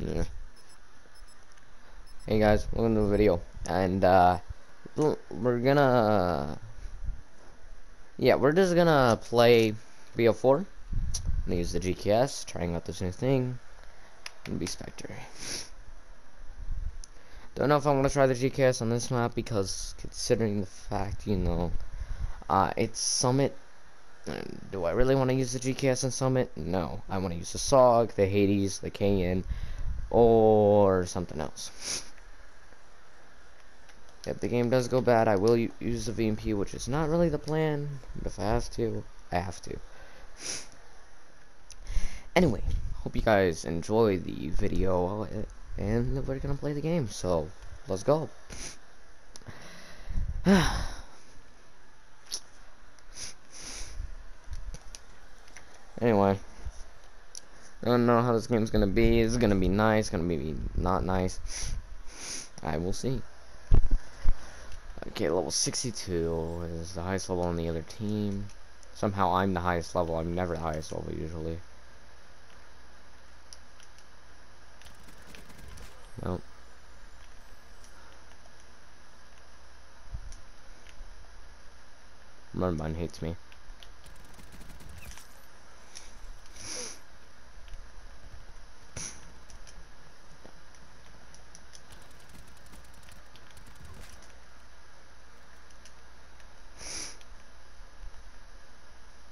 Yeah. Hey guys, welcome to the video, and uh, we're gonna, yeah, we're just gonna play BO4. I'm gonna use the GKS, trying out this new thing, and be Spectre. Don't know if I want to try the GKS on this map because considering the fact, you know, uh, it's Summit. Do I really want to use the GKS on Summit? No. I want to use the SOG, the Hades, the KN, or something else. If the game does go bad, I will use the VMP, which is not really the plan, but if I have to, I have to. Anyway, hope you guys enjoy the video, and we're gonna play the game, so let's go. anyway, don't know how this game's gonna be. It's gonna be nice, gonna be not nice. I will see. Okay, level 62 is the highest level on the other team. Somehow I'm the highest level. I'm never the highest level usually. Nope. Merman hates me.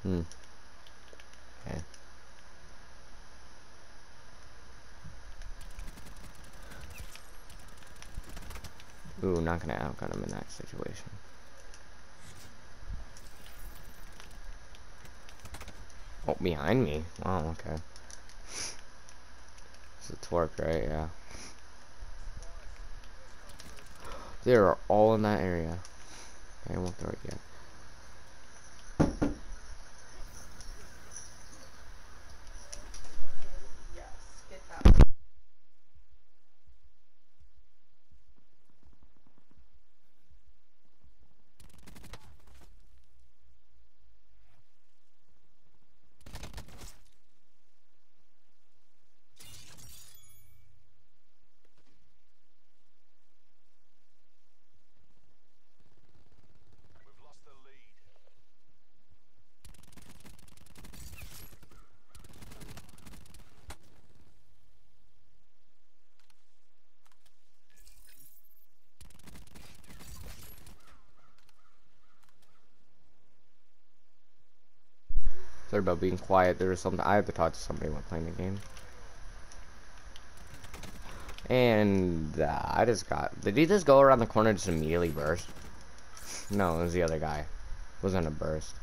Hmm. Okay. Ooh, not gonna outgun him in that situation. Oh, behind me. Wow, okay. It's a Torque, right? Yeah. They are all in that area. I won't throw it yet. Sorry about being quiet. There was something I had to talk to somebody while playing the game. And uh, I just got. Did he just go around the corner and just immediately burst? No, it was the other guy. It wasn't a burst.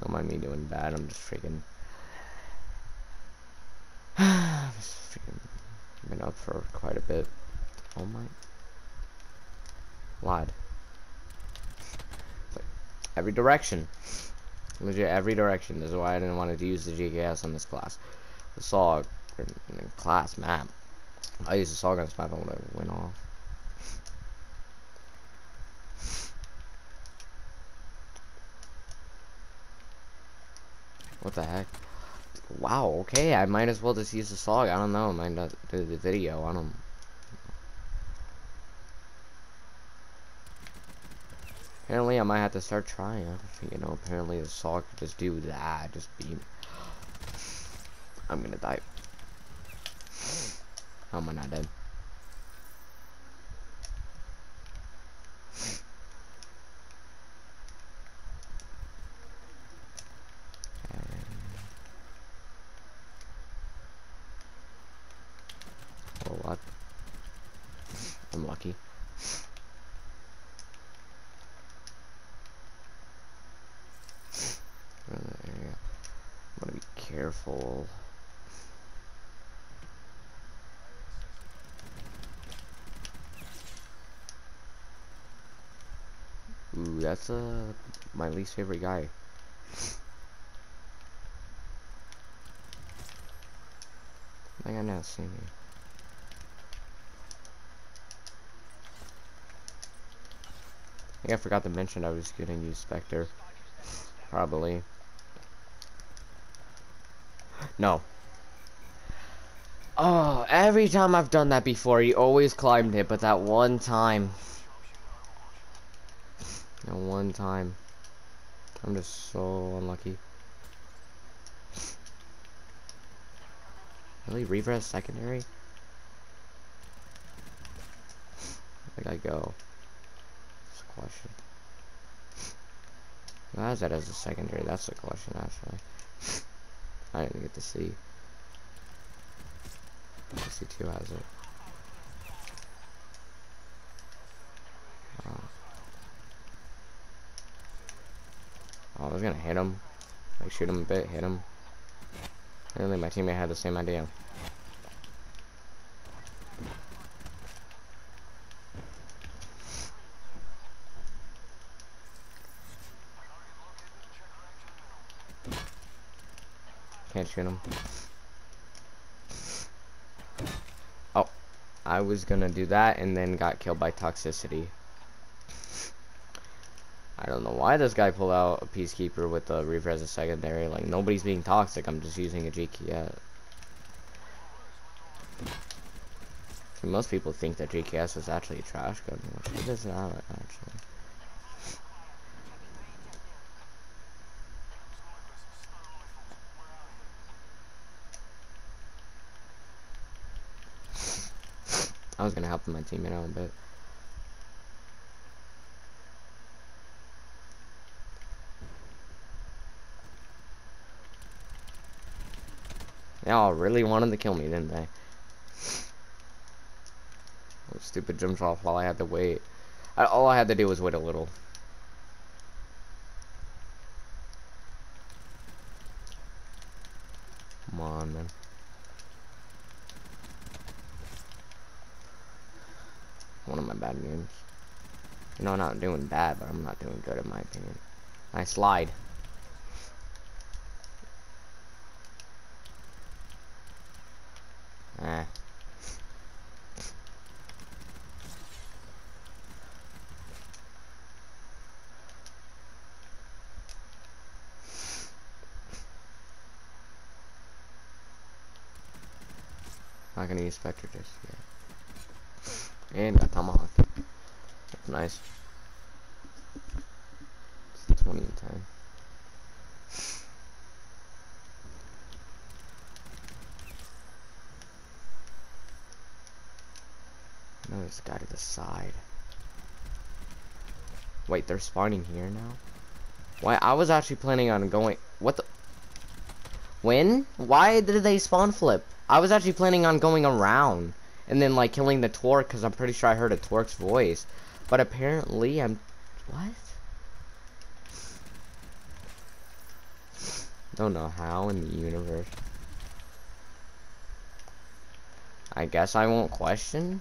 Don't mind me doing bad. I'm just freaking. just freaking been up for quite a bit. Oh my. Lad. Like every direction. Legit every direction. This is why I didn't want to use the GKS on this class. The saw er, class map. I used the on this map and it went off. What the heck? Wow, okay, I might as well just use the SOG. I don't know, I might not do the video. I don't Apparently, I might have to start trying. You know, apparently the saw could just do that. Just beam. I'm gonna die. How am I not dead? Oh, what? I'm lucky. Ooh, that's uh my least favorite guy. I got now see me. I think I forgot to mention I was gonna use Spectre. Probably. No. Oh, every time I've done that before, he always climbed it, but that one time. That one time. I'm just so unlucky. Really? Reaver secondary? Where'd I go? That's a question. Who has that as a secondary? That's the question, actually. I didn't get to see. C2 has it. Oh. oh, I was gonna hit him. Like, shoot him a bit, hit him. Really, my teammate had the same idea. Can't shoot him. Oh, I was gonna do that and then got killed by toxicity. I don't know why this guy pulled out a Peacekeeper with the Reaver as a secondary. Like, nobody's being toxic. I'm just using a GKS. Most people think that GKS is actually a trash gun, which it is not, actually. I was gonna help my teammate out a bit. They all really wanted to kill me, didn't they? Those stupid jumps off while I had to wait. I, all I had to do was wait a little. One of my bad games. You know, I'm not doing bad, but I'm not doing good in my opinion. I slide. Eh. Not gonna use Spectre just yet. And got Tomahawk. That's nice. It's 20 in time. No, this guy to the side. Wait, they're spawning here now? Why, I was actually planning on going... What the... When? Why did they spawn flip? I was actually planning on going around. And then, like, killing the Torque, because I'm pretty sure I heard a Torque's voice. But apparently, I'm... What? Don't know how in the universe. I guess I won't question.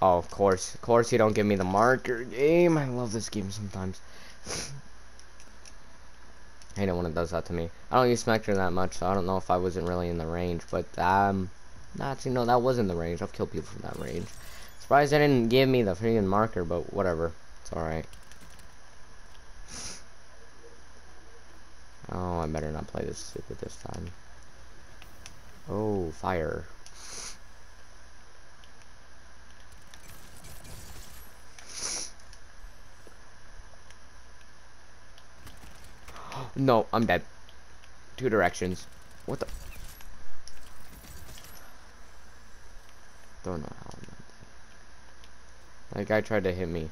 Oh, of course. Of course you don't give me the marker game. I love this game sometimes. Hate it when it does that to me. I don't use Spectre that much, so I don't know if I wasn't really in the range. But, um, actually, no, that was in the range. I've killed people from that range. Surprised they didn't give me the freaking marker, but whatever. It's alright. Oh, I better not play this stupid this time. Oh, fire. No, I'm dead. Two directions. What the? Don't know how I'm dead. That guy tried to hit me.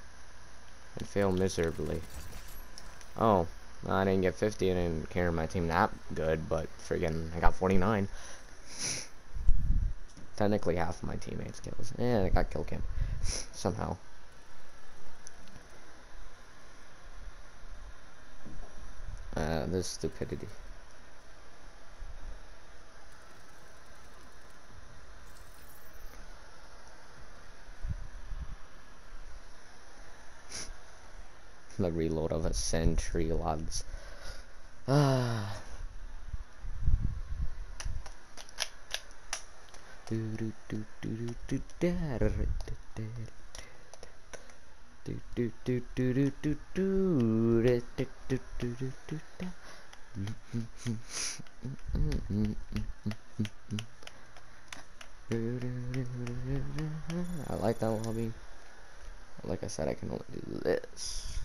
And failed miserably. Oh. I didn't get 50 I didn't carry my team that good, but friggin' I got 49. Technically half of my teammates kills. Yeah, I got kill cam. Somehow. Uh, this stupidity. the reload of a century, lads. Ah. I like that lobby. Like I said, I can only do this.